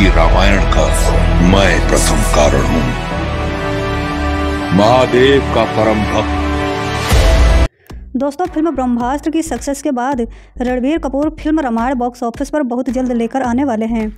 कि रामायण का मैं प्रथम कारण हूँ। महादेव का परम भक्त। दोस्तों, फ़िल्म ब्रह्मास्त्र की सक्सेस के बाद Ranbir Kapoor film Ramayan box office पर बहुत जल्द लेकर आने वाले हैं।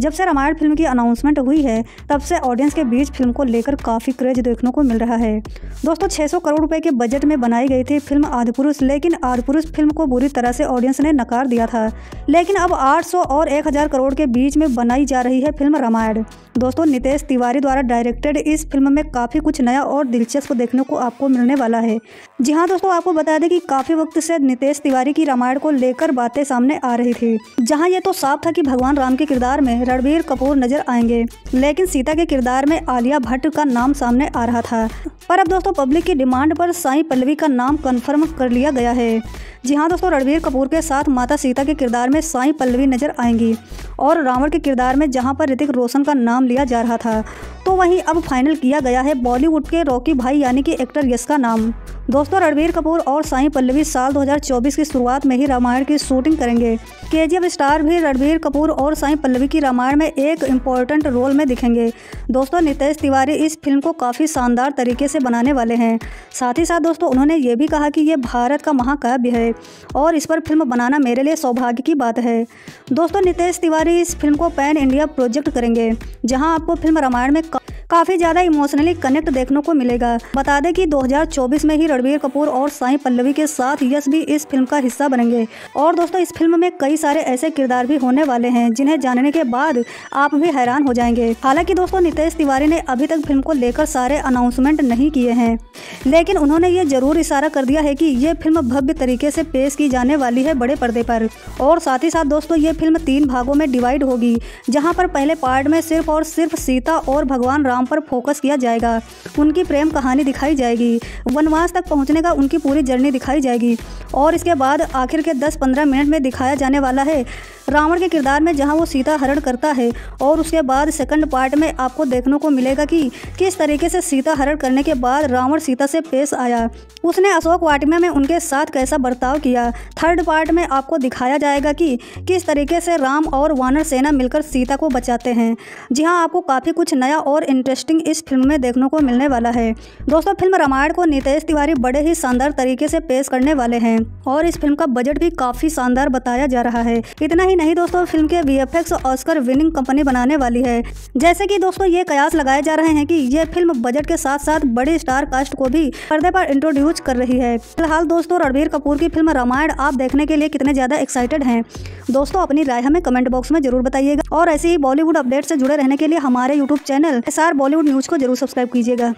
जब से रामायण फ़िल्म की अनाउंसमेंट हुई है, तब से ऑडियंस के बीच फ़िल्म को लेकर काफ़ी क्रेज देखने को मिल रहा है। दोस्तों 600 करोड़ रुपए के बजट में बनाई गई थी फ़िल्म आदिपुरुष, लेकिन आदिपुरुष फ़िल्म को बुरी तरह से ऑडियंस ने नकार दिया था। लेकिन अब 800 और 1000 करोड़ के बीच में बनाई जा रही है फ़िल्म रामायण। दोस्तों, नितेश तिवारी द्वारा डायरेक्टेड इस फ़िल्म में काफ़ी कुछ नया और दिलचस्प देखने को आपको मिलने वाला है। जी हाँ दोस्तों, आपको बता कि काफ़ी वक्त से नितेश तिवारी की रामायण को लेकर बातें सामने आ रही थी, जहाँ ये तो साफ़ था कि भगवान राम के किरदार में रणबीर कपूर नज़र आएँगे, लेकिन सीता के किरदार में आलिया भट्ट का नाम सामने आ रहा था। पर अब दोस्तों, पब्लिक की डिमांड पर साई पल्लवी का नाम कन्फर्म कर लिया गया है। जी हाँ दोस्तों, रणबीर कपूर के साथ माता सीता के किरदार में साई पल्लवी नज़र आएँगी, और रावण के किरदार में जहाँ पर ऋतिक रोशन का नाम लिया जा रहा था तो वहीं अब फाइनल किया गया है बॉलीवुड के रॉकी भाई, यानी कि एक्टर यश का नाम। दोस्तों रणबीर कपूर और साई पल्लवी साल 2024 की शुरुआत में ही रामायण की शूटिंग करेंगे। के स्टार भी रणबीर कपूर और साई पल्लवी की रामायण में एक इम्पोर्टेंट रोल में दिखेंगे। दोस्तों, नितेश तिवारी इस फ़िल्म को काफ़ी शानदार तरीके से बनाने वाले हैं। साथ ही साथ, दोस्तों, उन्होंने ये भी कहा कि ये भारत का महाकाव्य है और इस पर फ़िल्म बनाना मेरे लिए सौभाग्य की बात है। दोस्तों, नितेश तिवारी इस फ़िल्म को पैन इंडिया प्रोजेक्ट करेंगे, जहाँ आपको फ़िल्म रामायण में काफ़ी ज़्यादा इमोशनली कनेक्ट देखने को मिलेगा। बता दें कि 2024 में ही रणबीर कपूर और साई पल्लवी के साथ यश भी इस फ़िल्म का हिस्सा बनेंगे। और दोस्तों, इस फ़िल्म में कई सारे ऐसे किरदार भी होने वाले हैं, जिन्हें जानने के बाद आप भी हैरान हो जाएँगे। हालाँकि दोस्तों, नितेश तिवारी ने अभी तक फ़िल्म को लेकर सारे अनाउंसमेंट नहीं किए हैं। लेकिन उन्होंने ये ज़रूर इशारा कर दिया है कि ये फ़िल्म भव्य तरीके से पेश की जाने वाली है बड़े पर्दे पर। और साथ ही साथ दोस्तों, ये फ़िल्म तीन भागों में डिवाइड होगी, जहाँ पर पहले पार्ट में सिर्फ़ और सिर्फ़ सीता और भगवान राम पर फोकस किया जाएगा। उनकी प्रेम कहानी दिखाई जाएगी। वनवास तक पहुँचने का उनकी पूरी जर्नी दिखाई जाएगी। और इसके बाद आखिर के 10-15 मिनट में दिखाया जाने वाला है। रावण के किरदार में जहाँ वो सीता हरण करता है और उसके बाद सेकंड पार्ट में आपको देखने को मिलेगा कि किस तरीके से सीता हरण करने के बाद रावण सीता से पेश आया। उसने अशोक वाटिका में उनके साथ कैसा बर्ताव किया? थर्ड पार्ट में आपको दिखाया जाएगा कि किस तरीके से राम और वानर सेना मिलकर सीता को बचाते हैं। जी हाँ आपको काफ़ी कुछ नया और इंटरेस्टिंग इस फ़िल्म में देखने को मिलने वाला है। दोस्तों फ़िल्म रामायण को नितेश तिवारी बड़े ही शानदार तरीके से पेश करने वाले हैं और इस फ़िल्म का बजट भी काफ़ी शानदार बताया जा रहा है। इतना ही नहीं दोस्तों, फ़िल्म के वी ऑस्कर विनिंग कंपनी बनाने वाली है। जैसे कि दोस्तों, ये कयास लगाए जा रहे हैं कि ये फ़िल्म बजट के साथ साथ बड़ी स्टार कास्ट को भी पर्दे पर इंट्रोड्यूस कर रही है। फ़िलहाल दोस्तों, रणबीर कपूर की फ़िल्म रामायण आप देखने के लिए कितने ज़्यादा एक्साइटेड हैं? दोस्तों, अपनी राय हमें कमेंट बॉक्स में ज़रूर बताइएगा। और ऐसे ही बॉलीवुड अपडेट से जुड़े रहने के लिए हमारे YouTube channel S Bollywood news को ज़रूर सब्सक्राइब कीजिएगा।